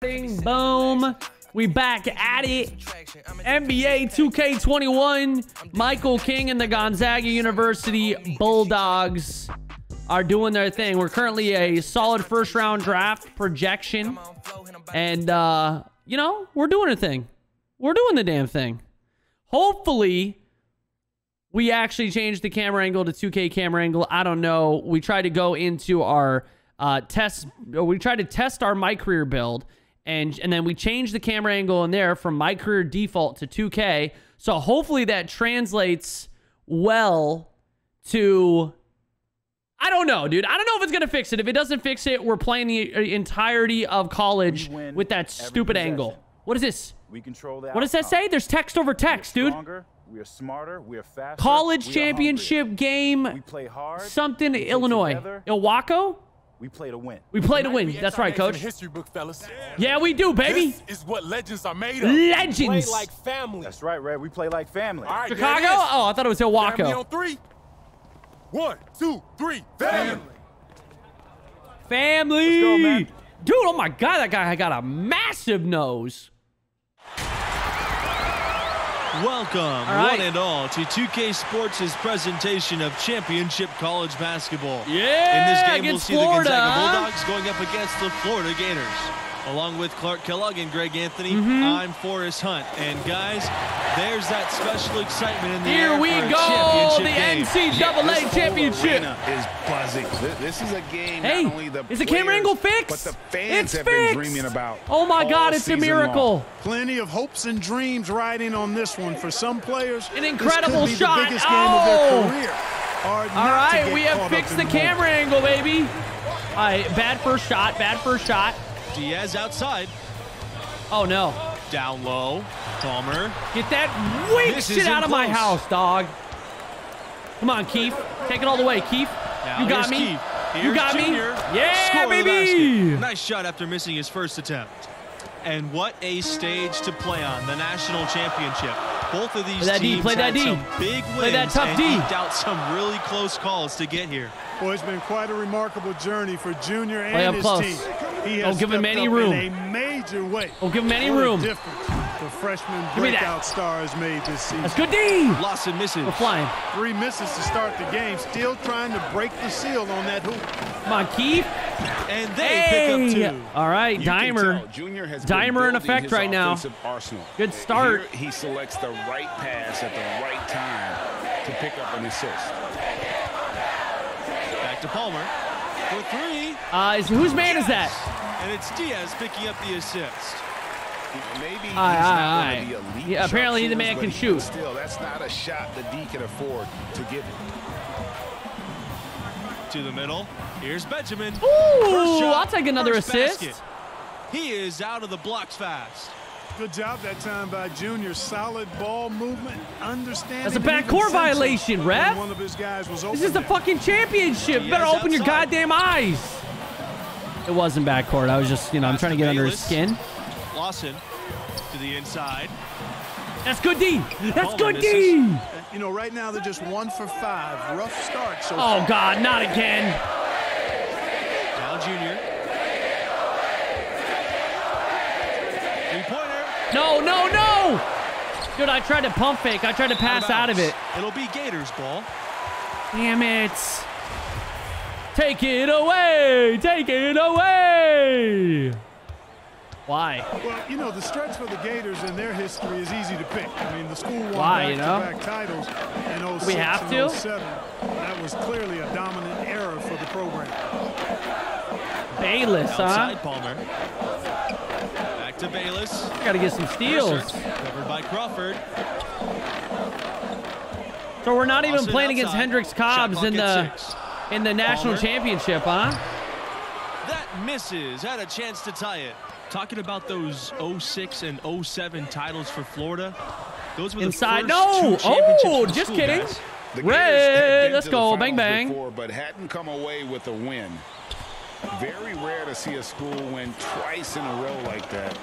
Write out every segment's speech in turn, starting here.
Boom. We back at it. NBA 2K21. Michael King and the Gonzaga University Bulldogs are doing their thing. We're currently a solid first round draft projection. And, uh, you know, we're doing a thing. We're doing the damn thing. Hopefully, we actually change the camera angle to 2K camera angle. I don't know. We tried to go into our uh, test. We tried to test our my career build and and then we changed the camera angle in there from my career default to 2K. So hopefully that translates well to I don't know, dude. I don't know if it's gonna fix it. If it doesn't fix it, we're playing the entirety of college with that stupid angle. What is this? We control that. What does that say? There's text over text, dude. We are smarter. We are faster. College championship game. We play hard. Something Illinois. Ilwaco? We play to win. We play to win. That's right, coach. history book, fellas. Yeah, we do, baby. This is what legends are made of. Legends. Play like family. That's right, Red. We play like family. All right, Chicago? there it is. Oh, I thought it was Family Ilwaco. on three. One, two, three. Family. Family. Let's go, man. Dude, oh my god, that guy got a massive nose. Welcome, right. one and all, to 2K Sports' presentation of Championship College Basketball. Yeah, In this game, we'll see Florida, the Gonzaga? Bulldogs going up against the Florida Gators. Along with Clark Kellogg and Greg Anthony, Mm-hmm. I'm Forrest Hunt. And guys, there's that special excitement in the Here air we for a go, championship the game. NCAA This whole championship. arena is buzzing. This is a game Hey, not only the is the camera players, angle fixed? but the fans It's have fixed. been dreaming about. Oh my God, it's a miracle. long. Plenty of hopes and dreams riding on this one for some players. An this incredible could be shot. The biggest game Oh. of their career. Hard All not to right, get we have fixed in the camera angle, baby. All right, bad first shot, bad first shot. Diaz outside, Oh no. down low. Palmer. Get that weak This shit out of my house, dog. Come on, Keith. Take it all the way, Keith. Now you got me. Keith. You got Junior. me. Yeah, Score baby. Nice shot after missing his first attempt. And what a stage to play on, the national championship. Both of these Play that D, teams play that had D. some big wins Play that tough and D. eked out some really close calls to get here. Boy, it's been quite a remarkable journey for Junior Play and up his close. team. He Don't give him any room. in a major way. Don't give him any What room. difference the freshman Give breakout star has made this season. That's good D. Lawson misses. We're flying. Three misses to start the game, still trying to break the seal on that hoop. Come on, Keith. And they pick up two. All right, You can Dimer. Junior has Dimer in effect right now. Arsenal. Good start. Here he selects the right pass at the right time to pick up an assist. Back to Palmer for three. Uh, is, whose man is that? And it's Diaz picking up the assist. Maybe he's Aye, not aye, one aye. elite Yeah, apparently the man can shoot. Still, that's not a shot that D can afford to give him. To the middle. Here's Benjamin. Ooh, shot, I'll take another assist. basket. He is out of the blocks fast. Good job that time by Junior. Solid ball movement, understanding. That's a even backcourt violation, when ref. One of his guys was This is the fucking championship. Diaz better open your goddamn eyes. It wasn't backcourt. I was just, you know, I'm trying to to get under his skin. Lawson to the inside. That's good D. That's Palmer good misses. D. You know, right now they're just one for five. Rough start so Oh far. God, not again. Now Junior. Three-pointer. No, no, no. Dude, I tried to pump fake. I tried to pass out of it. It'll be Gators ball. Damn it. Take it away. Take it away. Why? Well, you know, the stretch for the Gators in their history is easy to pick. I mean, the school won Why, you know? back-to-back titles in 06 We have and to? 07. That was clearly a dominant era for the program. Bayless, huh? Palmer. Back to Bayless. Got to get some steals. Covered by Crawford. So we're not even Lawson playing against outside. Hendricks Cobbs Shot in the six. In the national Palmer. championship, huh? That misses. Had a chance to tie it. Talking about those 06 and 07 titles for Florida. Those were the Inside. first No. two oh, championships Oh, just kidding. guys. The Red, Gators had been let's go. Bang, bang. Before, but hadn't come away with a win. Very rare to see a school win twice in a row like that.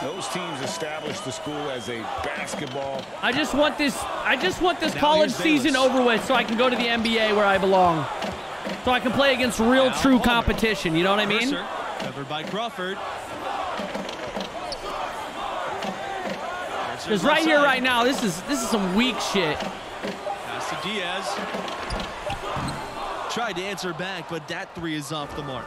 Those teams establish the school as a basketball. I just want this. I just want this college season over with, so I can go to the NBA where I belong. So I can play against real, now, true competition. You know what I mean? Covered by Crawford. Because right here, right now, this is this is some weak shit. Pass to Diaz. Tried to answer back, but that three is off the mark.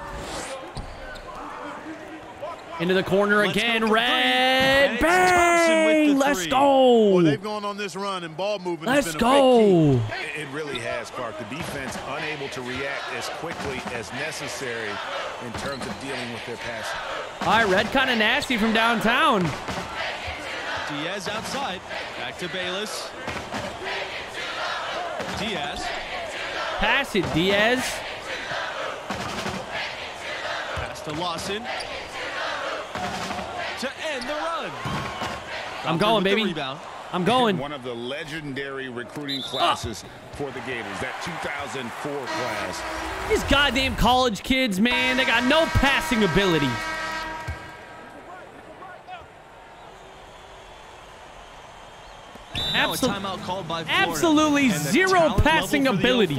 Into the corner Let's again. Red. And with Bang. the Let's three. Well, go. they've gone on this run, and ball movement has Let's been a big key. go. It really has, Clark. The defense unable to react as quickly as necessary in terms of dealing with their passing. All right, red kind of nasty from downtown. Diaz outside. Back to Bayless. Diaz. Pass it, Diaz. Pass to Lawson. To end the run. I'm going, baby. I'm going. One of the legendary recruiting classes for the Gators, that 2004 class. These goddamn college kids, man, they got no passing ability. Now a Absol- by absolutely zero passing ability.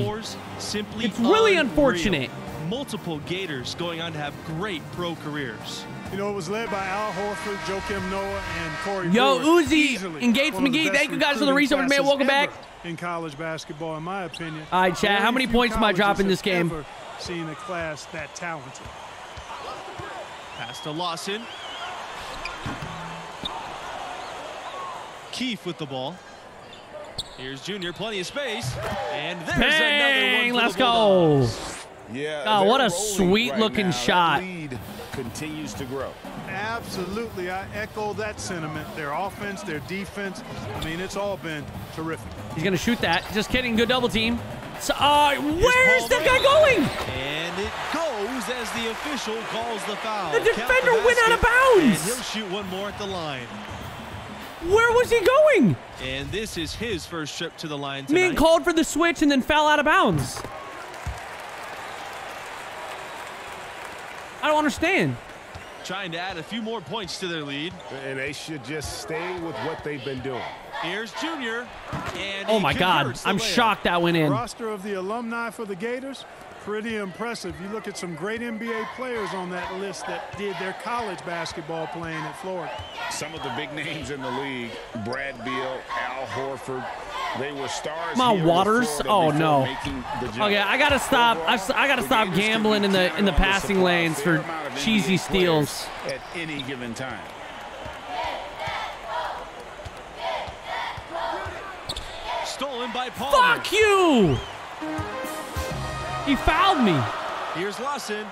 simply It's really unreal. unfortunate. Multiple Gators going on to have great pro careers. You know, it was led by Al Horford, Joakim Noah, and Corey Yo, Brewer. Uzi Easily and Gates one of the McGee, thank you guys for the recruiting resub, man. Welcome back. In college basketball, in my opinion. All right, Chad, how many points am I colleges dropping this game? ever Seen a class that talented. Pass to Lawson. Keefe with the ball. Here's Junior, plenty of space. And there's Bang! another one. Let's Bulldogs. go. Yeah. Oh, what a sweet right looking now. shot. That lead continues to grow. Absolutely, I echo that sentiment. Their offense, their defense. I mean, it's all been terrific. He's gonna shoot that. Just kidding. Good double team. So, uh, where's that guy going? And it goes as the official calls the foul. The Count defender went out of bounds. And he'll shoot one more at the line. Where was he going? And this is his first trip to the line Man tonight. called for the switch and then fell out of bounds. I don't understand. Trying to add a few more points to their lead. And they should just stay with what they've been doing. Here's Junior. And Oh my God. I'm layup. shocked that went in. Roster of the alumni for the Gators, pretty impressive. You look at some great NBA players on that list that did their college basketball playing at Florida. Some of the big names in the league, Brad Beal, Al Horford, they were stars. Come on, here with Waters. Oh, no. making the. Okay, I gotta stop. I gotta stop gambling in the in the counted on to passing lanes for cheesy steals. at any given time. Stolen by Palmer. Fuck you! He fouled me. Here's Lawson.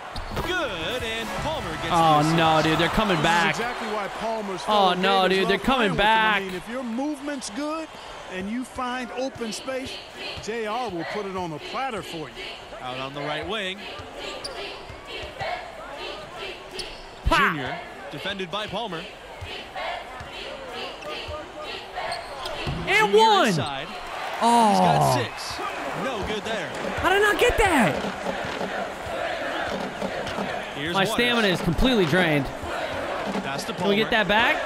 Good. And Palmer gets Oh the no, dude, they're coming This is back. exactly why Palmer's Oh, no, Gators dude, they're coming playing with him. back. I mean, if your movement's good and you find open space, JR will put it on a platter for you. Out on the right wing. Pa! Junior. Defended by Palmer. And Junior one. Inside. He's got Oh, six. No good there. how did I not get that? Here's My Waters. stamina is completely drained. Pass to Can we get that back?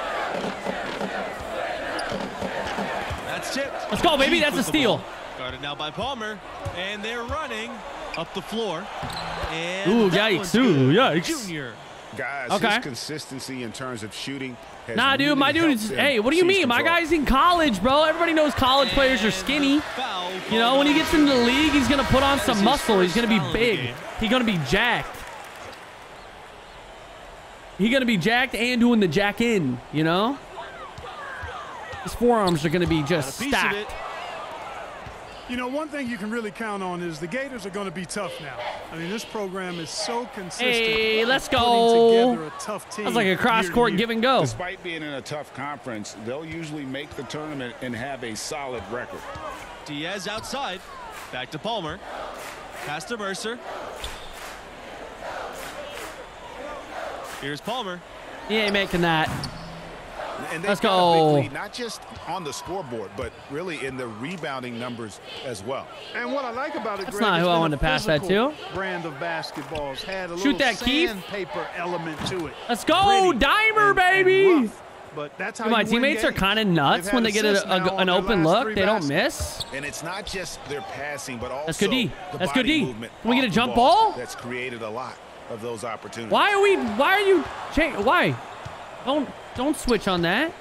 That's tipped. Let's go, baby. Keith That's a steal. Guarded now by Palmer. And they're running up the floor. And Ooh, yikes. Ooh, yikes. Junior. Guys, Okay. his consistency in terms of shooting has Nah, dude, really my dude is. Hey, what do you seize mean? My guy's in college, bro. Everybody knows college players are skinny. You know, when he gets into the league, he's gonna put on some muscle. He's gonna be foul of the big. game. He's gonna be jacked. He's gonna be jacked and doing the jack in. You know, his forearms are gonna be just a piece of stacked. It. You know, one thing you can really count on is the Gators are going to be tough now. I mean, this program is so consistent. Hey, let's putting go. together a tough team That's like a cross-court year. give and go. Despite being in a tough conference, they'll usually make the tournament and have a solid record. Diaz outside. Back to Palmer. Pass to Mercer. Here's Palmer. He ain't making that. And they've Let's got a go. big lead, not just on the scoreboard, but really in the rebounding numbers as well. And what I like about it, That's Greg, not who I been a wanted to pass that to. Brand of basketballs had a Shoot little that, Keith. sandpaper element to it. Let's go, Gritty Dimer, and- and baby. rough. But that's how my teammates are kind of nuts when they get a, a, an open look. three They don't miss. And it's not just their passing, but also That's good D. That's good D. Can we get a jump ball? That's created a lot of those opportunities. Why are we? Why are you? Cha- why? Don't don't switch on that.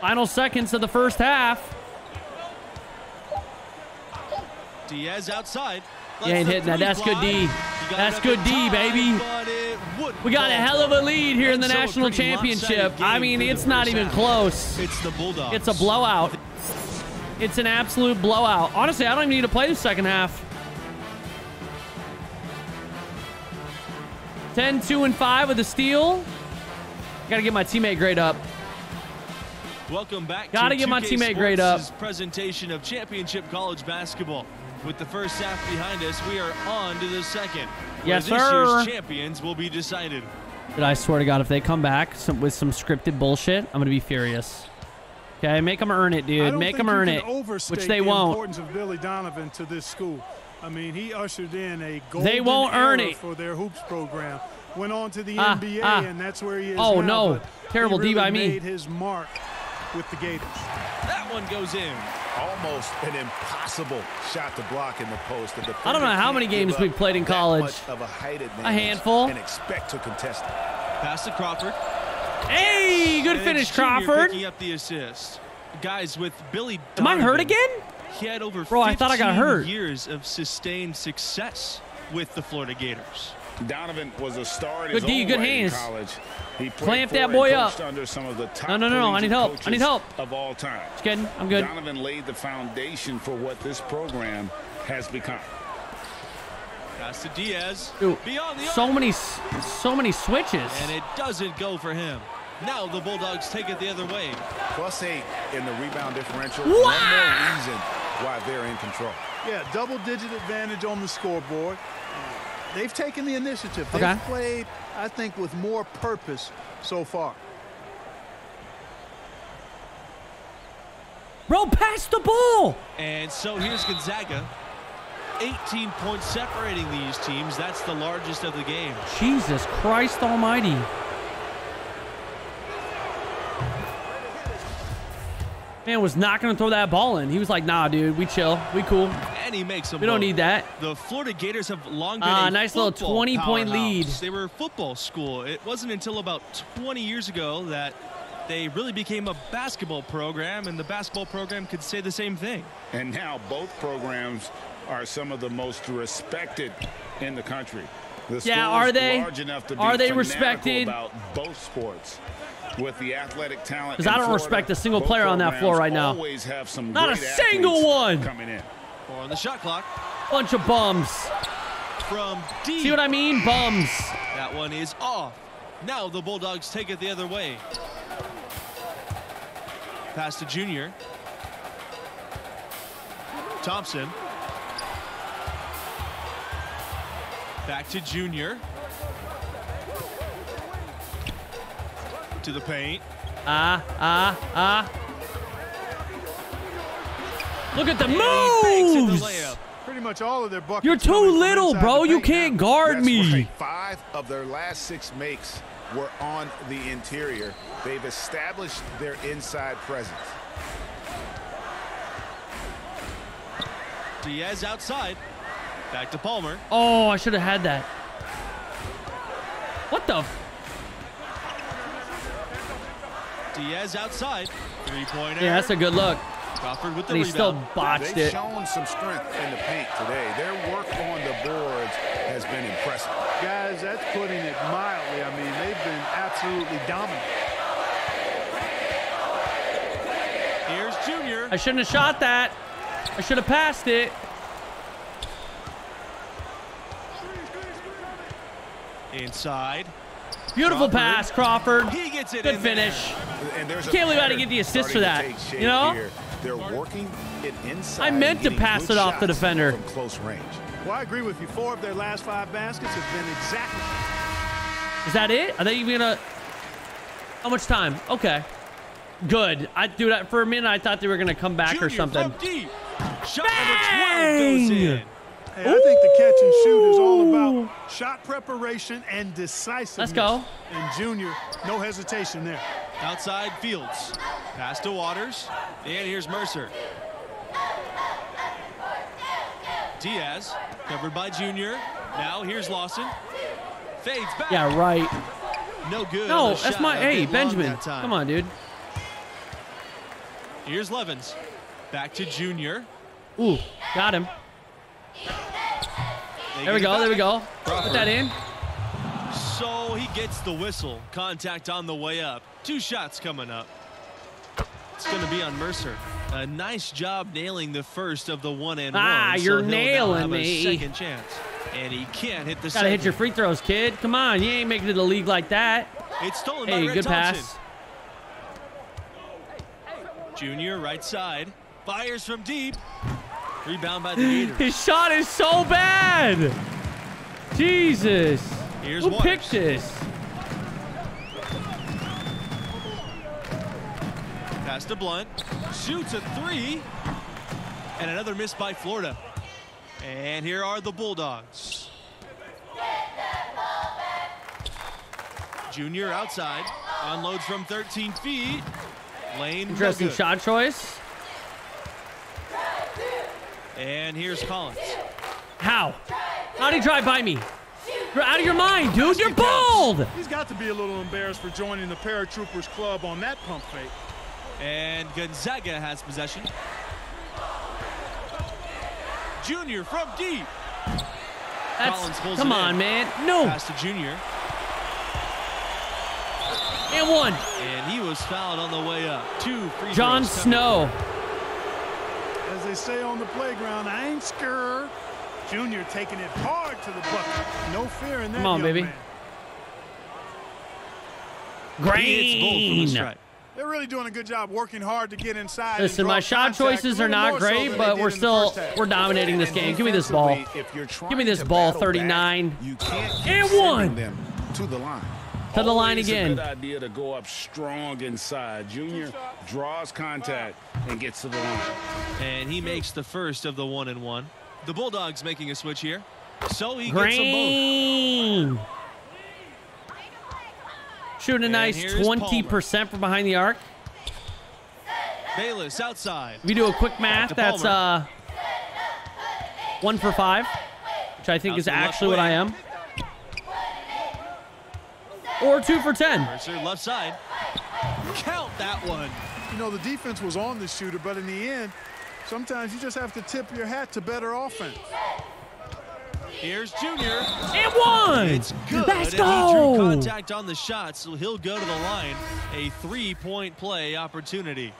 Final seconds of the first half. Diaz outside. Let's ain't hitting that. That's good D. That's good D, time, baby. We got a hell of a lead here in the so national championship. I mean, it's not even half. close. It's the Bulldogs. It's a blowout. It's an absolute blowout. Honestly, I don't even need to play the second half. 10, 2, and 5 with a steal. Gotta get my teammate grade up. Welcome back. Gotta to get my 2K teammate grade up. Presentation of championship college basketball. With the first half behind us, we are on to the second. Yes, where this sir. year's champions will be decided. But I swear to God, if they come back some, with some scripted bullshit, I'm gonna be furious. Okay, make them earn it, dude. Make them earn it, which they the won't. importance of Billy Donovan to this school. I mean, he ushered in a golden They won't earn era it. for their hoops program. Went on to the Ah, NBA, ah. and that's where he is Oh, now, no. but Terrible he D really by me. Made his mark with the Gators. That one goes in. Almost an impossible shot to block in the post. The I don't know how defender many can't give games up we've played in that college. much Of a, height advantage handful. And expect to contest it. Pass to Crawford. Hey, good And finish, it's Junior Crawford. Picking up the assist. Guys, with Billy Am I hurt Donovan, again? He had over Bro, I thought I got hurt. years of sustained success with the Florida Gators. Donovan was a star in Good his D, own good right in hands. college. He played Clamp that boy up. Under some of the top No, no, no, no, I need help. I need help. Of all time. Just kidding. I'm good. Donovan laid the foundation for what this program has become. Pass to Diaz. Dude, Beyond the so many, so many switches. And it doesn't go for him. Now the Bulldogs take it the other way. Plus eight in the rebound differential. Wow. One more reason why they're in control. Yeah, double-digit advantage on the scoreboard. They've taken the initiative. They've Okay. played, I think, with more purpose so far. Bro, pass the ball. And so here's Gonzaga. 18 points separating these teams. That's the largest of the game. Jesus Christ Almighty. Man was not going to throw that ball in. He was like, nah, dude, we chill. We cool. And he makes them We don't both. need that. The Florida Gators have long been Ah, a nice little 20-point lead. They were a football school. It wasn't until about 20 years ago that they really became a basketball program, and the basketball program could say the same thing. And now both programs are some of the most respected in the country. The Yeah, are they? large enough to be Are they respected? about both sports. With the athletic talent, 'Cause in I don't Florida, respect a single player on that floor right now. Have some Not a single one. coming in. Four on the shot clock Bunch of bums. from deep. See what I mean? Bums. That one is off. Now the Bulldogs take it the other way. Pass to Junior. Thompson. Back to Junior. To the paint. Ah, ah, ah. Look at the And he banks in the moves. Pretty much all of their buckets. You're too little, bro. You can't guard That's me. right. Five of their last six makes were on the interior. They've established their inside presence. Diaz outside. Back to Palmer. Oh, I should have had that. What the? f- Diaz outside. Three-pointer. Yeah, that's a good look. Crawford with the And he still rebound. botched They've it. shown some strength in the paint today. Their work on the boards has been impressive. Guys, that's putting it mildly. I mean, they've been absolutely dominant. Here's Junior. I shouldn't have shot that. I should have passed it. Inside. Beautiful Crawford. pass, Crawford. He gets it Good in there. finish. And there's Can't believe I didn't get the assist for that, you know? here. They're working it inside. I meant to pass it off the defender. From close range. Well, I agree with you. Four of their last five baskets have been exactly. Is that it? Are they even gonna? How much time? Okay. Good. I do that for a minute. I thought they were gonna come back or something. From deep. Shot number 12 goes Bang! in. Hey, I think the catch and shoot is all about shot preparation and decisiveness. Let's go. And Junior, no hesitation there. Outside Fields. Pass to Waters. And here's Mercer. Diaz. Covered by Junior. Now here's Lawson. Fades back. Yeah, right. No good. No, that's my. a Hey, Benjamin. Come on, dude. Here's Levens. Back to Junior. Ooh, got him. They There we go. There we go. Put that in. So he gets the whistle. Contact on the way up. Two shots coming up. It's going to be on Mercer. A nice job nailing the first of the one and Ah, one. so you're now nailing a me. second chance. And he can't hit the Gotta hit your free throws, kid. Come on, you ain't making it to the league like that. It's stolen by Hey, Red good Thompson. pass. Junior, right side. Fires from deep. Rebound by the Gators. His shot is so bad. Jesus. Here's Who Waters. picked this? Pass to Blunt. Shoots a three. And another miss by Florida. And here are the Bulldogs. Junior outside. Unloads from 13 feet. Lane Interesting shot choice. And here's Collins. How? How'd he drive by me? You're out of your mind, dude. You're bald. He's got to be a little embarrassed for joining the paratroopers club on that pump fake. And Gonzaga has possession. Junior from deep. Collins That's, pulls come it in. on, man. No. Pass to Junior. And one. And he was fouled on the way up. Two free John throws coming. As they say on the playground, I ain't scared. Junior taking it hard to the bucket. No fear in that Come on, young baby. man. He hits both the Green. They're really doing a good job working hard to get inside. Listen, my shot contact choices are not so great, but we're still we're dominating this game. Give me this ball. If you're Give me this ball, 39. Back, you can't And one. them to the line. To the line again. A good idea to go up strong inside. Junior draws contact and gets to the line. And he makes the first of the one and one. The Bulldogs making a switch here. So he gets them both. Green. Shooting a nice 20% from behind the arc. Bayless outside. If you do a quick math, that's uh one for five, which I think Out is to the left actually what I wing. am. Or two for 10. Mercer left side. Count that one. You know, the defense was on the shooter, but in the end, sometimes you just have to tip your hat to better offense. Here's Junior. And one. It's good. Let's and He drew go. contact on the shot, so he'll go to the line. A three-point play opportunity.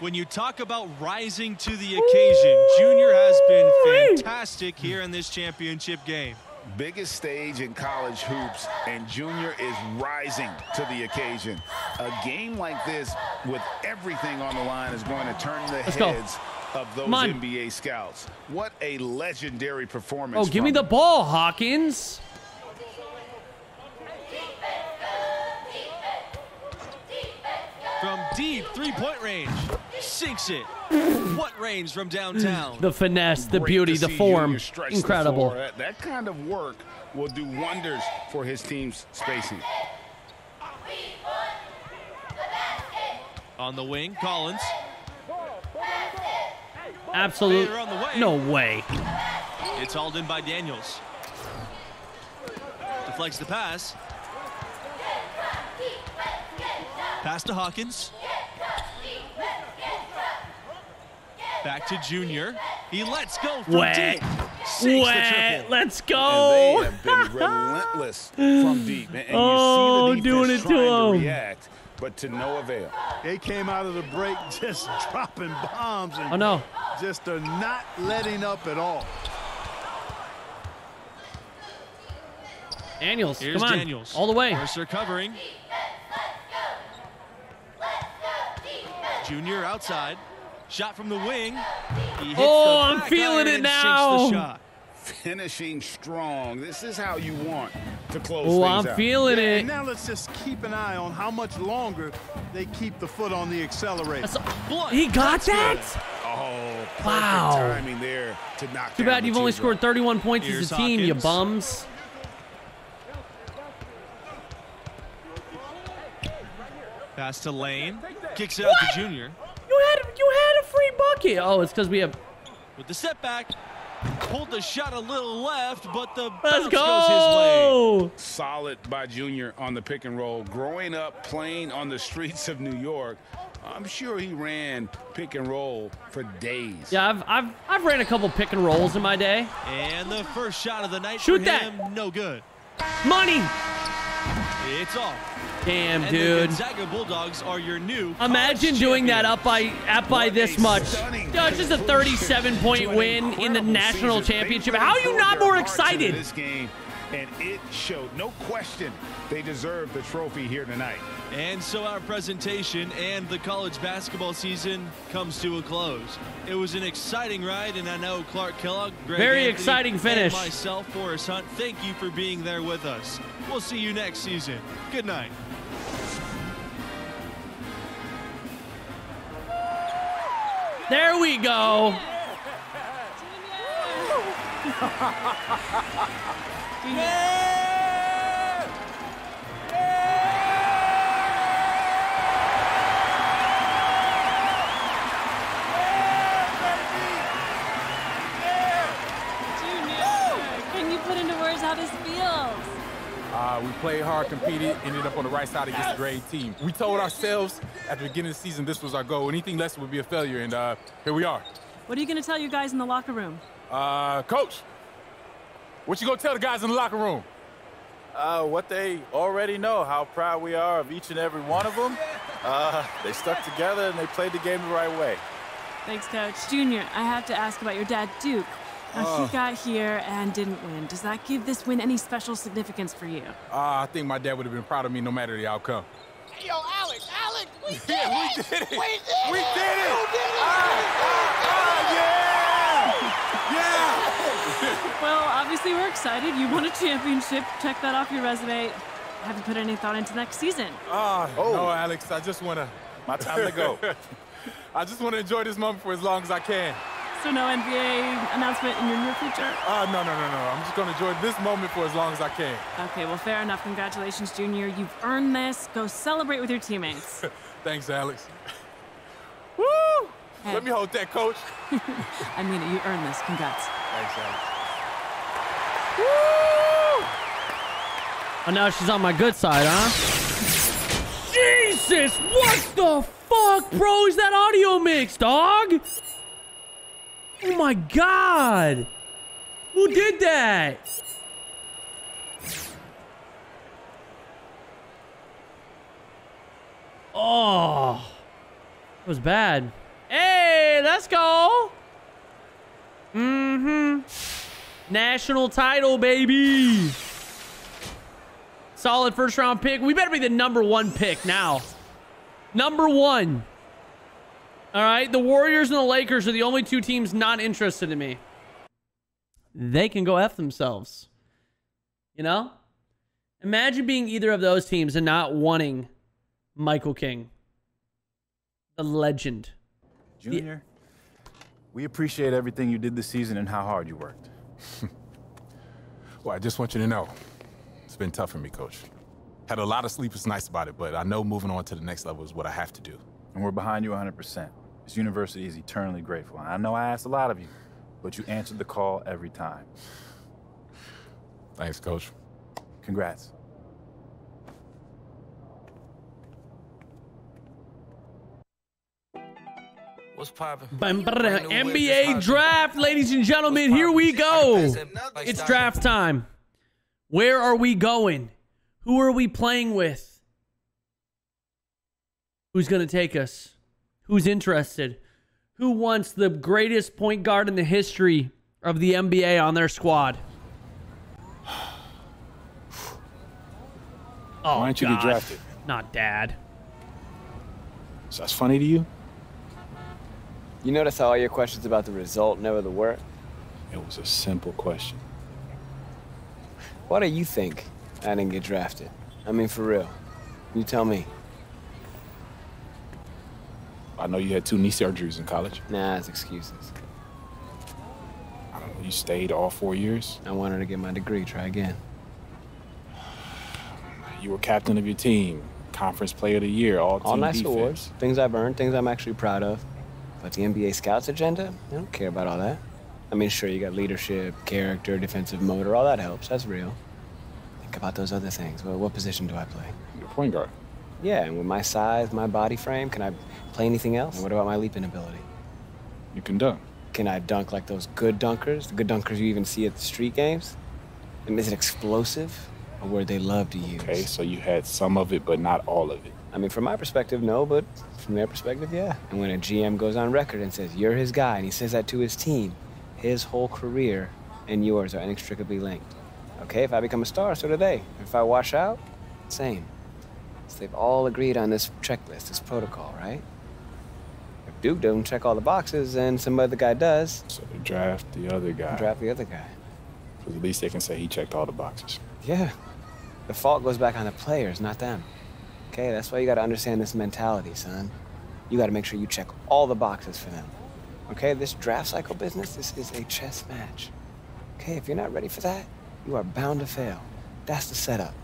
When you talk about rising to the occasion, Junior has been fantastic here in this championship game. Biggest stage in college hoops, and Junior is rising to the occasion. A game like this, with everything on the line, is going to turn the Let's go. heads of those. NBA scouts. What a legendary performance. Oh, give me from the ball, Hawkins. From deep three-point range, sinks it. what range from downtown? The finesse, the Great beauty, the form. Junior stretch the Incredible. floor. That, that kind of work will do wonders for his team's spacing. On the wing, Collins. Absolute. Baylor on the way. No way. It's hauled in by Daniels. Deflects the pass. Pass to Hawkins. Back to Junior. He lets go from Wet. deep. Sinks the Wet. triple. Let's And go. they have been relentless from deep. And, and Oh, you see the doing defense it to trying him. react, but to no avail. They came out of the break just dropping bombs and Oh, no. just are not letting up at all. Daniels, Here's come on. Daniels. All the way. Mercer covering. Junior outside. Shot from the wing. He hits Oh, the I'm feeling it now. Sinks the shot. Finishing strong. This is how you want to close Oh, things I'm out. feeling Yeah, it. and now let's just keep an eye on how much longer they keep the foot on the accelerator. That's- Blunt. He got That's that? good. Oh, Wow. timing there to knock Too bad you've only teardrop. scored 31 points Here's as a team, you bums. Pass to Lane. Kicks it out to Junior. You had you had a free bucket. Oh, it's because we have. With the setback. Pulled the shot a little left, but the Let's bounce goes his way. solid by Junior on the pick and roll. Growing up playing on the streets of New York, I'm sure he ran pick and roll for days. Yeah, I've I've I've ran a couple pick and rolls in my day. And the first shot of the night Shoot for that. him, no good. Money. It's off. Damn, And the dude. Gonzaga Bulldogs are your new Imagine college doing that up by up by What this much. stunning Yeah, it's just a 37 point win in the national season. championship. How are you not more excited? This game, and it showed. No question, they deserve the trophy here tonight. And so our presentation and the college basketball season comes to a close. It was an exciting ride, and I know Clark Kellogg, Greg Very Anthony, exciting finish. and myself, Forrest Hunt, thank you for being there with us. We'll see you next season. Good night. There we go. Junior, Uh, we played hard, competed, ended up on the right side against a great team. We told ourselves at the beginning of the season this was our goal. Anything less would be a failure, and uh, here we are. What are you going to tell your guys in the locker room? Uh, Coach, what you gonna tell the guys in the locker room? Uh, what they already know, how proud we are of each and every one of them. Uh, they stuck together and they played the game the right way. Thanks, Coach. Junior, I have to ask about your dad, Duke. Now, Oh. he got here and didn't win. Does that give this win any special significance for you? Uh, I think my dad would have been proud of me no matter the outcome. Hey, Yo, Alex, Alex, we did Yeah, it! we did it. We did We it! did it! You did it! Well, obviously, we're excited. You won a championship. Check that off your resume. Have you put any thought into next season? Ah, Oh. no, Alex, I just wanna, My time to go. I just wanna enjoy this moment for as long as I can. So, no NBA announcement in your near future? Uh, no, no, no, no. I'm just gonna enjoy this moment for as long as I can. Okay, well, fair enough. Congratulations, Junior. You've earned this. Go celebrate with your teammates. Thanks, Alex. Woo! Hey. Let me hold that, Coach. I mean it. You earned this. Congrats. Thanks, Alex. Oh, now she's on my good side, huh? Jesus, what the fuck, bro? Is that audio mix, dog? Oh my god. Who did that? Oh, that was bad. Hey, let's go. Mm-hmm. National title, baby. Solid first round pick. We better be the number one pick now. Number one. All right. The Warriors and the Lakers are the only two teams not interested in me. They can go F themselves. You know? Imagine being either of those teams and not wanting Michael King, the legend. Junior, we appreciate everything you did this season and how hard you worked. Well, I just want you to know, it's been tough for me, Coach. Had a lot of sleepless nights about it, but I know moving on to the next level is what I have to do. And we're behind you 100%. This university is eternally grateful. And I know I asked a lot of you, but you answered the call every time. Thanks, Coach. Congrats. What's poppin'? Bam, bam, NBA draft, ladies and gentlemen. Here we go. It's draft time. Where are we going? Who are we playing with? Who's going to take us? Who's interested? Who wants the greatest point guard in the history of the NBA on their squad? Oh, Why didn't you get oh, drafted? Not dad. So that's funny to you? You notice how all your questions about the result, never the work? It was a simple question. Why do you think I didn't get drafted? I mean, for real. You tell me. I know you had two knee surgeries in college. Nah, it's excuses. I don't know, you stayed all four years. I wanted to get my degree, try again. You were captain of your team, conference player of the year, all All nice defense. awards, things I've earned, things I'm actually proud of. But the NBA scouts agenda, I don't care about all that. I mean, sure, you got leadership, character, defensive motor, all that helps. That's real. think about those other things. Well, what position do I play? You're point guard. Yeah, and with my size, my body frame, can I play anything else? And what about my leaping ability? You can dunk. Can I dunk like those good dunkers? The good dunkers you even see at the street games? And is it explosive? Or word they love to use? Okay, so you had some of it, but not all of it. I mean, from my perspective, no, but from their perspective, yeah. And when a GM goes on record and says, you're his guy, and he says that to his team, his whole career and yours are inextricably linked. Okay, if I become a star, so do they. If I wash out, same. They've all agreed on this checklist, this protocol, right? If Duke doesn't check all the boxes and some other guy does, So they draft the other guy. draft the other guy. Because at least they can say he checked all the boxes. Yeah. The fault goes back on the players, not them. Okay, that's why you gotta understand this mentality, son. You gotta make sure you check all the boxes for them. Okay, this draft cycle business, this is a chess match. Okay, if you're not ready for that, you are bound to fail. That's the setup.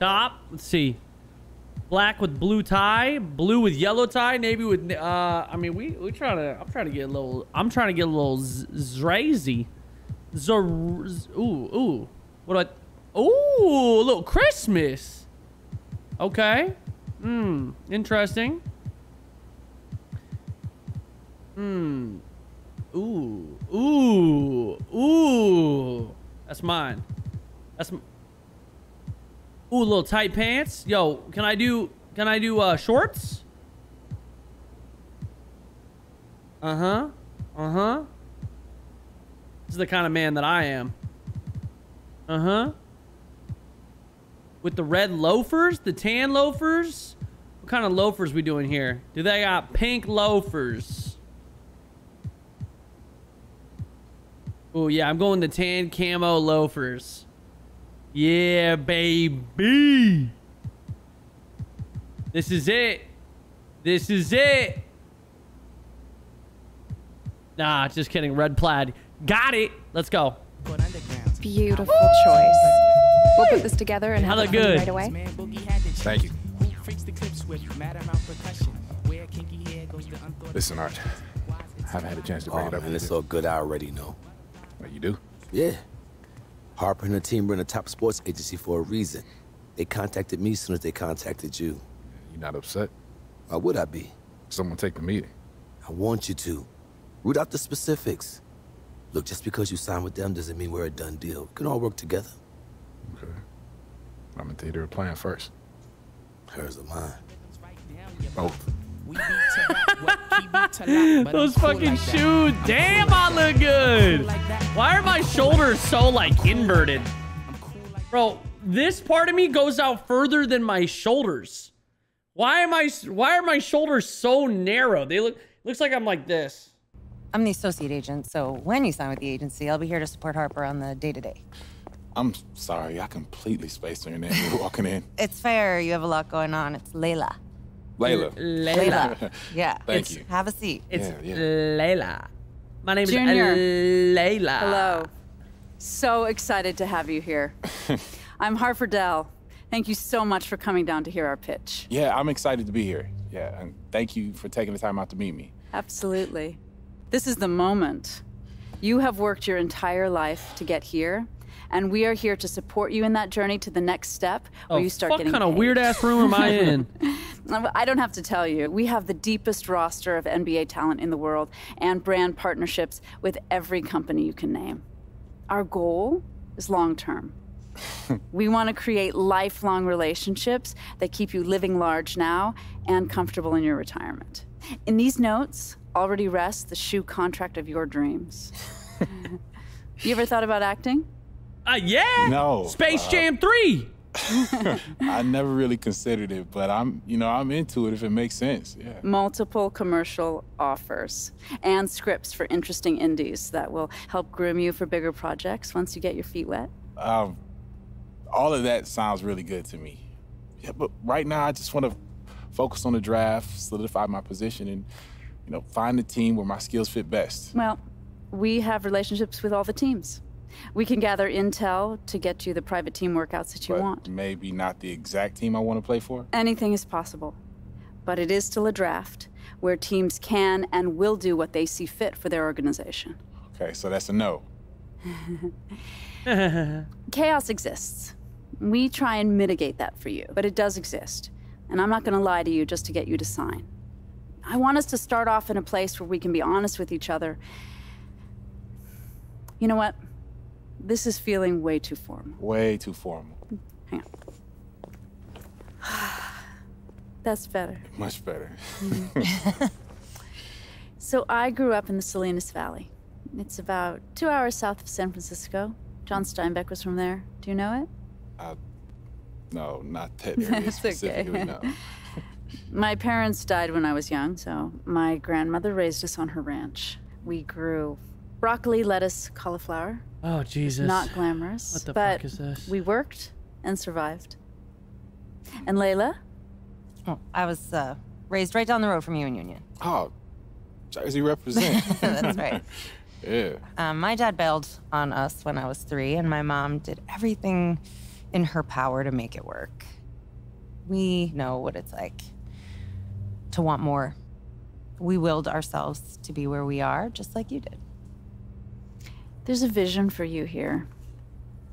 Top. Let's see. Black with blue tie, blue with yellow tie, navy with. Uh, I mean, we we trying to. I'm trying to get a little. I'm trying to get a little zrazy. Zor. Ooh, ooh. What do I? Ooh, a little Christmas. Okay. Hmm. Interesting. Hmm. Ooh. Ooh. Ooh. That's mine. That's. Ooh, little tight pants. Yo, can I do can I do uh shorts? Uh-huh. Uh-huh. This is the kind of man that I am. Uh-huh. With the red loafers, the tan loafers. What kind of loafers we doing here? Do they got pink loafers? Oh yeah, I'm going the tan camo loafers. Yeah, baby. This is it. This is it. Nah, just kidding. Red plaid. Got it. Let's go. Beautiful choice. We'll put this together and have I it look ready good? right away. Thank you. Listen, Art. I haven't had a chance to bring Oh, it up. man, with it's you. all good. I already know. Oh, you do? Yeah. Harper and her team run a top sports agency for a reason. They contacted me as soon as they contacted you. You're not upset? Why would I be? Someone take the meeting. I want you to. Root out the specifics. Look, just because you signed with them doesn't mean we're a done deal. We can all work together. Okay. I'm gonna take their plan first. Hers or mine. Both. Those fucking shoes. Damn, I look good. Why are my shoulders so like inverted? Bro, this part of me goes out further than my shoulders. Why am I why are my shoulders so narrow? They look looks like I'm like this. I'm the associate agent, so when you sign with the agency, I'll be here to support Harper on the day to day. I'm sorry, I completely spaced on your name you were walking in. It's fair, you have a lot going on. It's Layla. Layla. Layla. Yeah. Thank it's- you. Have a seat. It's Yeah, yeah. Layla. My name Junior. is Layla. Hello. So excited to have you here. I'm Harper Dell. Thank you so much for coming down to hear our pitch. Yeah, I'm excited to be here. Yeah, and thank you for taking the time out to meet me. Absolutely. This is the moment. You have worked your entire life to get here, and we are here to support you in that journey to the next step where Oh, you start fuck getting What kind of weird ass room am I in? I don't have to tell you. We have the deepest roster of NBA talent in the world and brand partnerships with every company you can name. Our goal is long term. we want to create lifelong relationships that keep you living large now and comfortable in your retirement. In these notes already rests the shoe contract of your dreams. you ever thought about acting? Uh, yeah. No. Space uh, Jam 3. I never really considered it, but I'm, you know, I'm into it if it makes sense. Yeah. Multiple commercial offers and scripts for interesting indies that will help groom you for bigger projects once you get your feet wet. Um, all of that sounds really good to me. Yeah, but right now I just want to focus on the draft, solidify my position, and you know, find the team where my skills fit best. Well, we have relationships with all the teams. We can gather intel to get you the private team workouts that you but want. Maybe not the exact team I want to play for. Anything is possible. But it is still a draft where teams can and will do what they see fit for their organization. Okay, so that's a no. Chaos exists. We try and mitigate that for you, but it does exist. And I'm not going to lie to you just to get you to sign. I want us to start off in a place where we can be honest with each other. You know what? This is feeling way too formal. Way too formal. Hang on. That's better. Much better. So I grew up in the Salinas Valley. It's about two hours south of San Francisco. John Steinbeck was from there. Do you know it? Uh, no, not that area That's specifically. okay. No. My parents died when I was young, so my grandmother raised us on her ranch. We grew broccoli, lettuce, cauliflower. Oh, Jesus. Not glamorous. What the but fuck is this? We worked and survived. And Layla? Oh, I was uh, raised right down the road from you in Union. Oh, Jersey represent. That's right. yeah. Um, my dad bailed on us when I was three, and my mom did everything in her power to make it work. We know what it's like to want more. We willed ourselves to be where we are, just like you did. There's a vision for you here.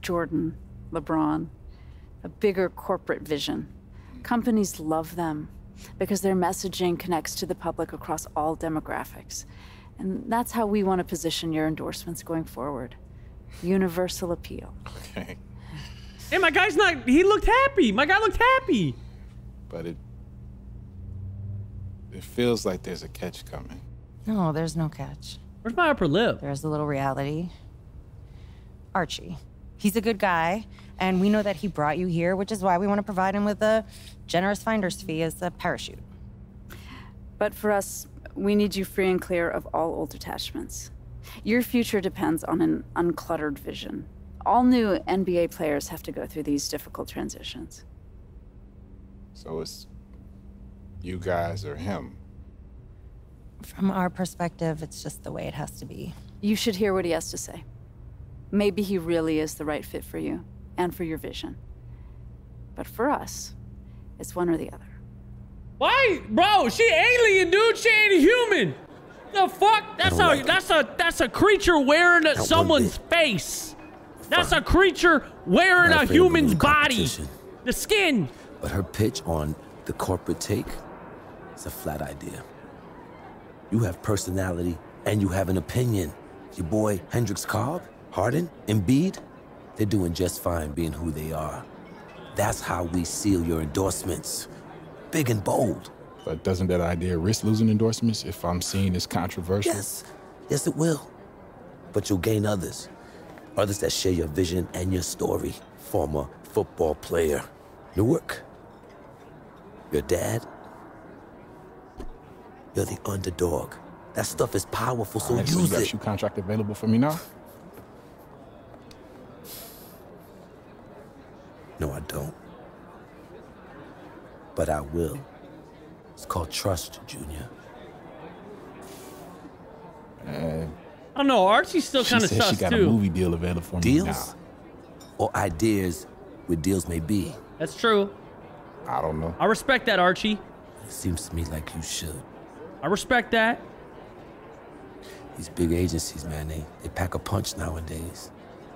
Jordan, LeBron, a bigger corporate vision. Companies love them because their messaging connects to the public across all demographics. And that's how we want to position your endorsements going forward. Universal appeal. Okay. Hey, my guy's not. He looked happy. My guy looked happy. But it it feels like there's a catch coming. No, there's no catch. Where's my upper lip? There's a little reality. Archie. He's a good guy, and we know that he brought you here, which is why we want to provide him with a generous finder's fee as a parachute. But for us, we need you free and clear of all old attachments. Your future depends on an uncluttered vision. All new NBA players have to go through these difficult transitions. So it's you guys or him. From our perspective, it's just the way it has to be. You should hear what he has to say. Maybe he really is the right fit for you and for your vision. But for us, it's one or the other. Why, bro? She alien, dude. She ain't human. The fuck? That's a that's a that's a creature wearing a, someone's face. That's a creature wearing Not a human's body. The skin. But her pitch on the corporate take is a flat idea. You have personality and you have an opinion. Your boy Hendricks Cobb, Harden, Embiid, they're doing just fine being who they are. That's how we seal your endorsements. Big and bold. But doesn't that idea risk losing endorsements if I'm seen as controversial? Yes, yes, it will. But you'll gain others. Others that share your vision and your story. Former football player. Newark. Your dad. You're the underdog. That stuff is powerful, so Alright, so you use got a it. shoe contract available for me now? No, I don't. But I will. It's called trust, Junior. Uh, I don't know. Archie's still kind of said sus she got too. a movie deal available for me Deals? now. Or ideas where deals may be. That's true. I don't know. I respect that, Archie. It seems to me like you should. I respect that. These big agencies, man, they, they pack a punch nowadays.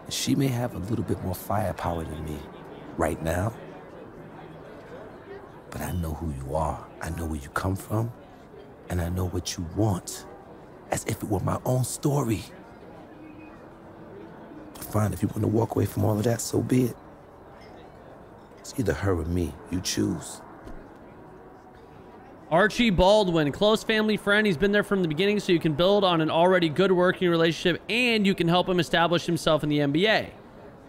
And she may have a little bit more firepower than me right now. But I know who you are. I know where you come from. And I know what you want. As if it were my own story. Fine, if you want to walk away from all of that, so be it. It's either her or me. You choose. Archie Baldwin, close family friend. He's been there from the beginning, so you can build on an already good working relationship and you can help him establish himself in the NBA.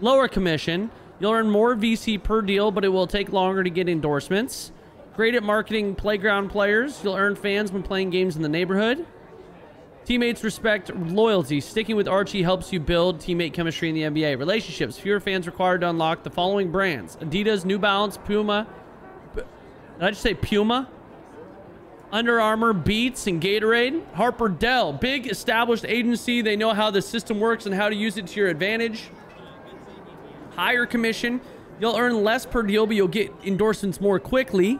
Lower commission. You'll earn more VC per deal, but it will take longer to get endorsements. Great at marketing playground players. You'll earn fans when playing games in the neighborhood. Teammates respect loyalty. Sticking with Archie helps you build teammate chemistry in the NBA. Relationships. Fewer fans required to unlock the following brands Adidas, New Balance, Puma. Did I just say Puma? Under Armour, Beats, and Gatorade. Harper Dell, big established agency. They know how the system works and how to use it to your advantage. Higher commission. You'll earn less per deal, but you'll get endorsements more quickly.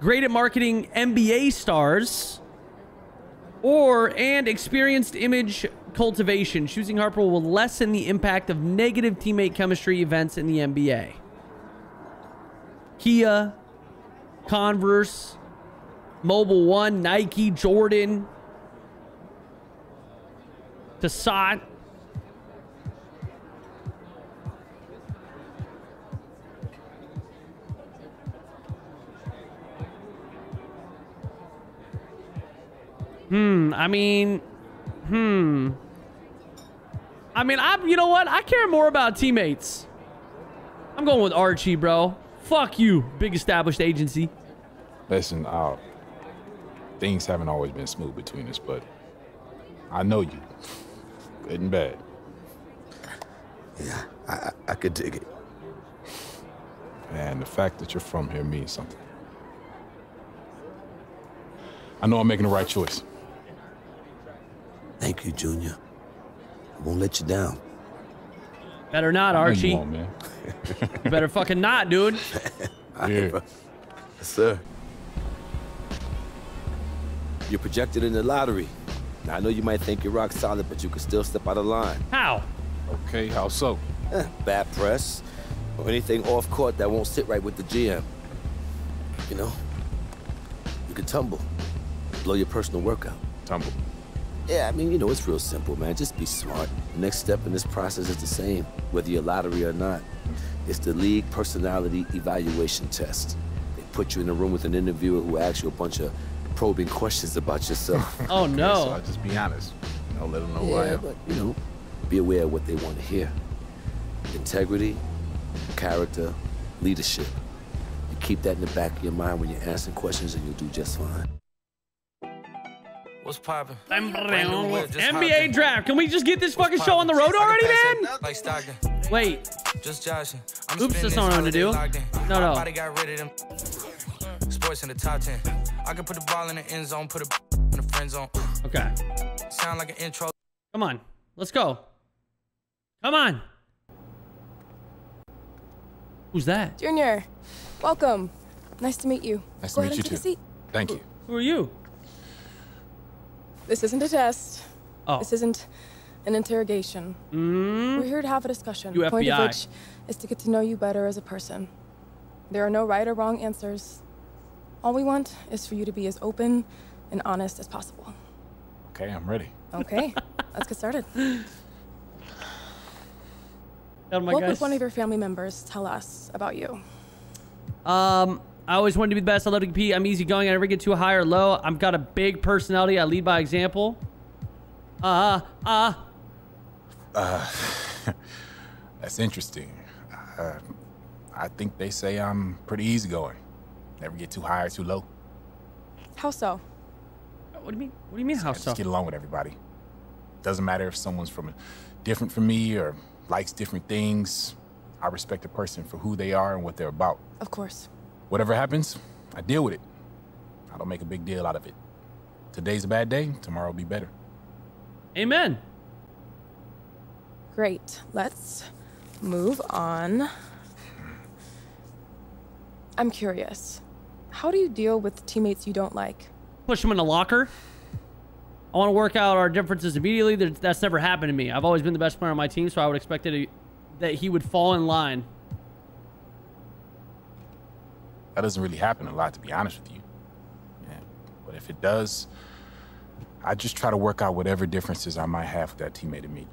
Great at marketing NBA stars. Or, and experienced image cultivation. Choosing Harper will lessen the impact of negative teammate chemistry events in the NBA. Kia, Converse, Mobile One, Nike, Jordan, Passat. Hmm, I mean, hmm. I mean, I'm, you know what? I care more about teammates. I'm going with Archie, bro. Fuck you, big established agency. Listen, uh, things haven't always been smooth between us, but I know you. Good and bad. Yeah, I, I, I could dig it. And the fact that you're from here means something. I know I'm making the right choice. Thank you, Junior. I won't let you down. Better not, I know you Archie. won't, man. You better fucking not, dude. Yeah. Yes, sir. You're projected in the lottery. Now, I know you might think you're rock solid, but you can still step out of line. How? Okay, how so? Eh, bad press, or anything off court that won't sit right with the GM. You know, you could tumble, blow your personal workout. Tumble. Yeah, I mean, you know, it's real simple, man. Just be smart. The next step in this process is the same, whether you're lottery or not. It's the league personality evaluation test. They put you in a room with an interviewer who asks you a bunch of probing questions about yourself. Oh, Okay, no. so I just be honest. You know, let them know who I yeah, am. but, you know, be aware of what they want to hear. Integrity, character, leadership. You keep that in the back of your mind when you're answering questions and you'll do just fine. What's poppin'? NBA draft. Can we just get this fucking show on the road already, man? Like Stockton. Wait. Just joshing. I'm Oops, spending that's not what I'm gonna do. holiday locked in. No, no. Got rid of them. Sports in the top 10. I can put the ball in the end zone, put it in the friend zone. Okay. Sound like an intro. Come on. Let's go. Come on. Who's that? Junior, welcome. Nice to meet you. Nice Go to meet you and too. a seat. Thank you. Who are you? This isn't a test. Oh. This isn't an interrogation. Mm. We're here to have a discussion. You the point of which is to get to know you better as a person. There are no right or wrong answers. All we want is for you to be as open and honest as possible. Okay, I'm ready. Okay, let's get started. Oh my what gosh. would one of your family members tell us about you? Um, I always wanted to be the best. I love to compete. I'm easygoing. I never get too high or low. I've got a big personality. I lead by example. Uh, uh, Uh, that's interesting. Uh, I think they say I'm pretty easygoing. Never get too high or too low. How so? What do you mean? What do you mean? How I so? just get along with everybody. Doesn't matter if someone's from different from me or likes different things. I respect a person for who they are and what they're about. Of course. Whatever happens, I deal with it. I don't make a big deal out of it. Today's a bad day, tomorrow will be better. Amen. Great. Let's move on. I'm curious. How do you deal with teammates you don't like? Push them in a locker. I want to work out our differences immediately. That's never happened to me. I've always been the best player on my team, so I would expect it to, that he would fall in line. That doesn't really happen a lot, to be honest with you. Yeah. But if it does, I just try to work out whatever differences I might have with that teammate immediately.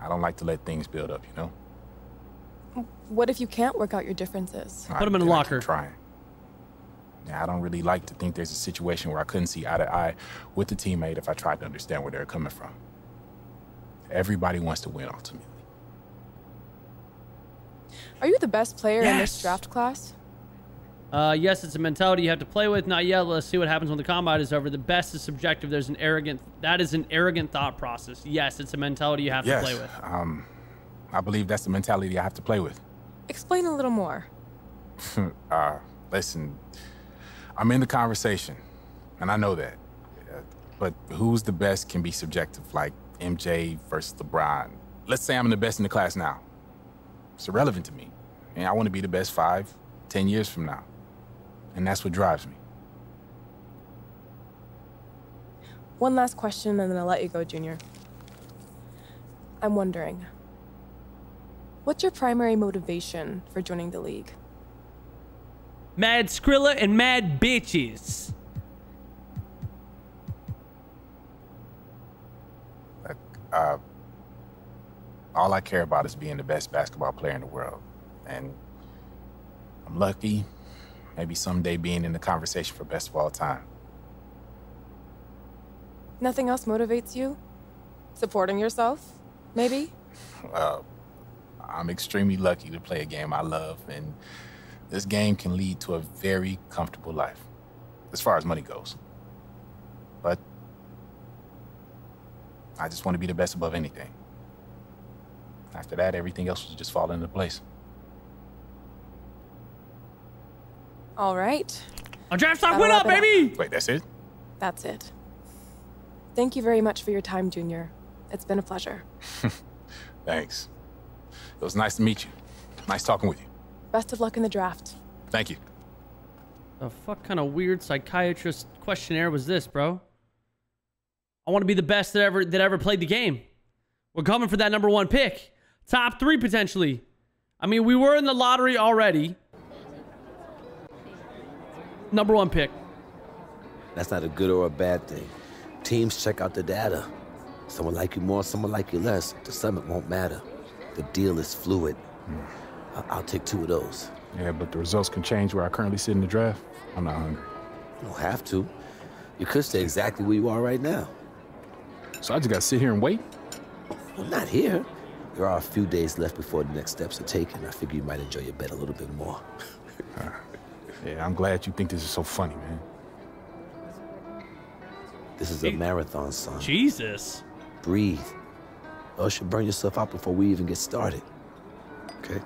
I don't like to let things build up, you know? What if you can't work out your differences? Put him in a I locker. keep Trying. Yeah, I don't really like to think there's a situation where I couldn't see eye to eye with a teammate if I tried to understand where they're coming from. Everybody wants to win ultimately. Are you the best player in this draft class? Uh, yes, it's a mentality you have to play with. Not yet. Let's see what happens when the combine is over. The best is subjective. There's an arrogant. That is an arrogant thought process. Yes, it's a mentality you have yes. to play with. Um, I believe that's the mentality I have to play with. Explain a little more. uh, listen, I'm in the conversation, and I know that. But who's the best can be subjective, like MJ versus LeBron. Let's say I'm the best in the class now. It's irrelevant to me. And I want to be the best five, ten years from now. And that's what drives me. One last question and then I'll let you go, Junior. I'm wondering, what's your primary motivation for joining the league? Mad Skrilla and mad bitches. Uh, all I care about is being the best basketball player in the world. And I'm lucky, maybe someday being in the conversation for best of all time. Nothing else motivates you? Supporting yourself, maybe? Uh, I'm extremely lucky to play a game I love, and this game can lead to a very comfortable life, as far as money goes. But I just want to be the best above anything. After that, everything else will just fall into place. All right. A draft stock went up, it up. baby. Wait, that's it? That's it. Thank you very much for your time, Junior. It's been a pleasure. Thanks. It was nice to meet you. Nice talking with you. Best of luck in the draft. Thank you. The fuck kind of weird psychiatrist questionnaire was this, bro? I want to be the best that ever that ever played the game. We're coming for that number one pick, top three potentially. I mean, we were in the lottery already. Number one pick. That's not a good or a bad thing. Teams check out the data. Someone like you more, someone like you less. The summit won't matter. The deal is fluid. I- I'll take two of those. Yeah, but the results can change where I currently sit in the draft. I'm not hungry. You don't have to. You could stay exactly where you are right now. So I just gotta sit here and wait? Well, not here. There are a few days left before the next steps are taken. I figure you might enjoy your bed a little bit more. Uh, yeah, I'm glad you think this is so funny, man. This is a marathon, son. Jesus. Breathe. Or else you'll burn yourself out before we even get started. Okay?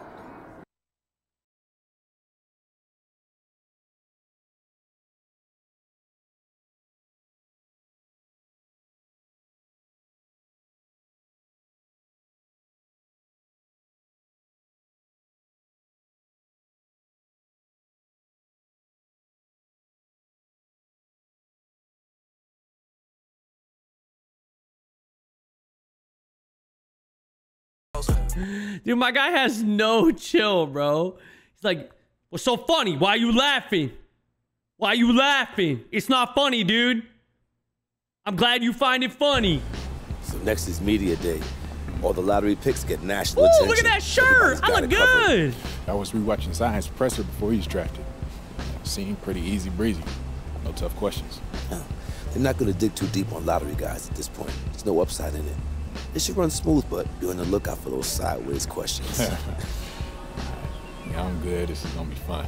Dude, my guy has no chill, bro. He's like, what's so funny? Why you laughing? Why you laughing? It's not funny, dude. I'm glad you find it funny. So next is media day. All the lottery picks get national Ooh, attention. look at that shirt. I look good. I was rewatching Zion's Presser before he was drafted. Seemed pretty easy breezy. No tough questions. They're not going to dig too deep on lottery guys at this point. There's no upside in it. It should run smooth, but be on the lookout for those sideways questions. Yeah, I'm good. This is gonna be fun.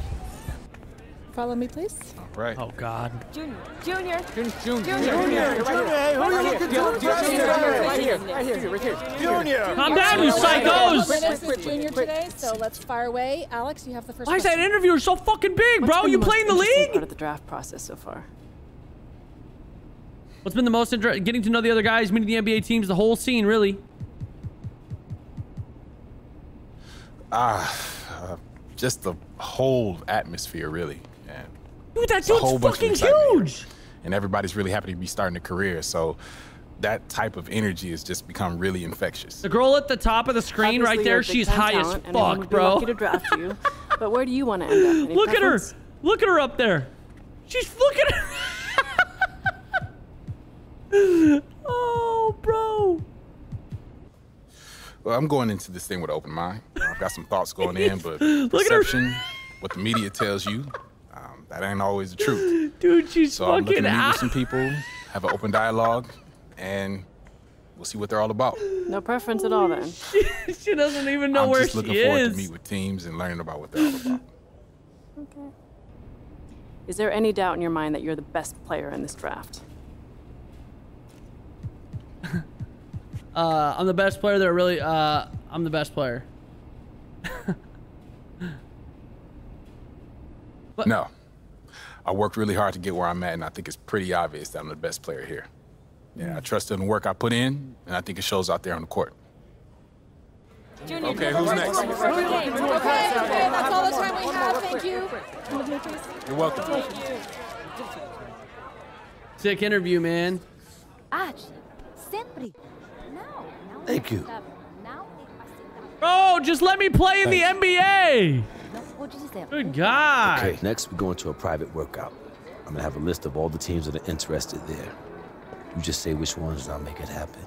Follow me, please. All right. Oh God. Junior. Junior. Junior. Junior. Junior. Right here. Right here. Right here. Junior. Calm down, you psychos. This is Junior today, so let's fire away. Alex, you have the first Why is that question. interviewer so fucking big, What's bro? been You the most playing the interesting league? Part of the draft process so far. What's been the most interesting? Getting to know the other guys, meeting the NBA teams, the whole scene, really. Ah, uh, just the whole atmosphere, really. And Dude, that it's dude's whole bunch of fucking excitement here. huge. And everybody's really happy to be starting a career. So that type of energy has just become really infectious. The girl at the top of the screen right there, you're a big she's high as talent, and everyone fuck, would be bro. Lucky to draft you. but where do you want to end up? Any Look at her. Look at her up there. She's look at her. Oh, bro. Well, I'm going into this thing with an open mind. I've got some thoughts going in, but Look at her. perception, what the media tells you, um, that ain't always the truth. Dude, she's So I'm looking to meet out. with some people, have an open dialogue, and we'll see what they're all about. No preference at all then. she doesn't even know I'm where just looking forward to meet with teams and learning about what they're all about. Okay. Is there any doubt in your mind that you're the best player in this draft? Uh, I'm the best player there. Really, uh, I'm the best player. No. I worked really hard to get where I'm at, and I think it's pretty obvious that I'm the best player here. Yeah, I trust in the work I put in, and I think it shows out there on the court. Okay, who's next? Okay, okay, that's all the time we have. Thank you. You're welcome. Sick interview, man. Thank you. Oh, just let me play in the NBA. Good God. Okay, next we're going to a private workout. I'm gonna have a list of all the teams that are interested there. You just say which ones, and I'll make it happen.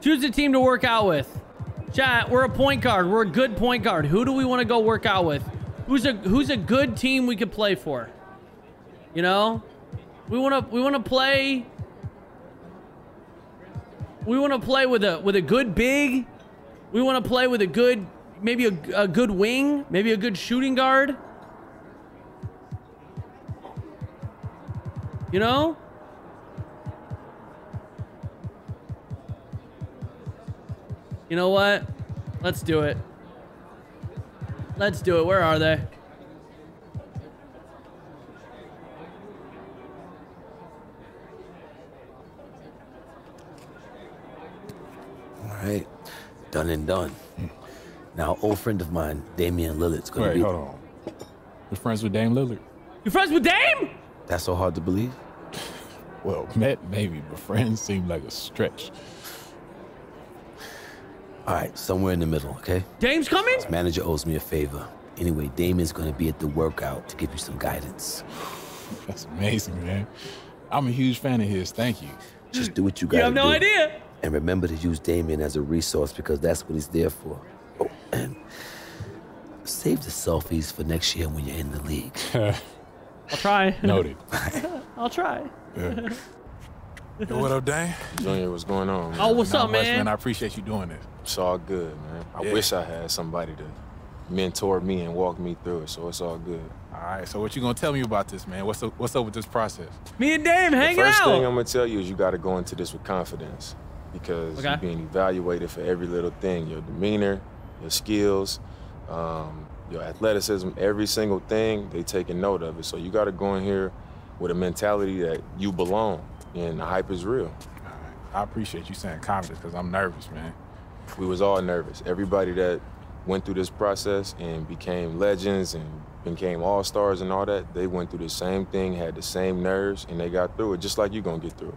Choose a team to work out with. Chat, we're a point guard. We're a good point guard. Who do we want to go work out with? Who's a who's a good team we could play for? You know? We want to we want to play We want to play with a with a good big. We want to play with a good maybe a, a good wing, maybe a good shooting guard. You know? You know what? Let's do it. Let's do it. Where are they? Right, done and done. Now, old friend of mine, Damian Lillard's gonna Wait, be. hold on. You're friends with Dame Lillard? You're friends with Dame? That's so hard to believe. Well, met maybe, but friends seem like a stretch. All right, somewhere in the middle, okay? Dame's coming? His manager owes me a favor. Anyway, Damian's gonna be at the workout to give you some guidance. That's amazing, man. I'm a huge fan of his. Thank you. Just do what you You gotta do. You have no do. idea. And remember to use Damian as a resource because that's what he's there for. Oh, and save the selfies for next year when you're in the league. I'll try. Noted. I'll try. Yo, what up, Dame? Junior, what's going on? Man? Oh, what's Not up, much, man? I appreciate you doing this. It's all good, man. I Yeah. wish I had somebody to mentor me and walk me through it, so it's all good. All right, so what you gonna tell me about this, man? What's up, what's up with this process? Me and Dame hanging the first out. thing I'm gonna tell you is you got to go into this with confidence because Okay. you're being evaluated for every little thing: your demeanor, your skills, um, your athleticism, every single thing. They taking note of it. So you got to go in here with a mentality that you belong, and the hype is real. I appreciate you saying confidence because I'm nervous, man. We was all nervous. Everybody that went through this process and became legends and became all stars and all that, they went through the same thing, had the same nerves, and they got through it just like you're gonna get through it.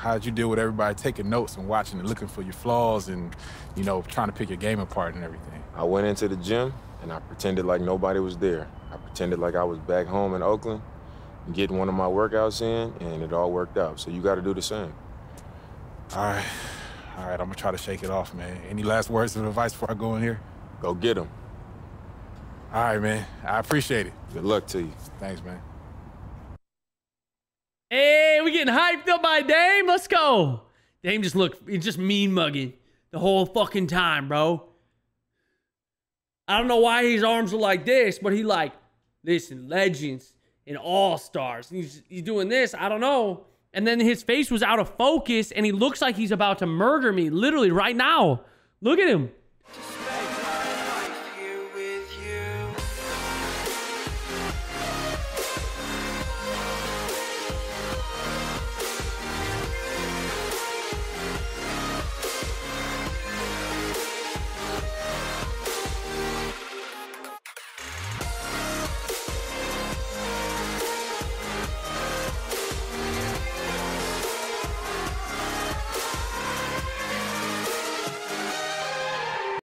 How'd you deal with everybody taking notes and watching and looking for your flaws and, you know, trying to pick your game apart and everything? I went into the gym and I pretended like nobody was there. I pretended like I was back home in Oakland, getting one of my workouts in, and it all worked out. So you got to do the same. All right, all right, I'm gonna try to shake it off, man. Any last words of advice before I go in here? Go get them. All right, man. I appreciate it. Good luck to you. Thanks, man. Hey, we getting hyped up by Dame. Let's go. Dame just look, he's just mean mugging the whole fucking time, bro. I don't know why his arms are like this, but he like, listen, legends and all stars. He's he's doing this. I don't know. And then his face was out of focus, and he looks like he's about to murder me, literally right now. Look at him.